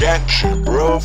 that shit, bruv.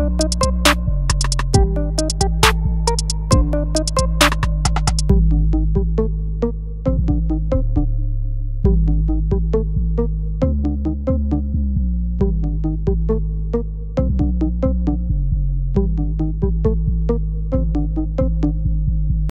you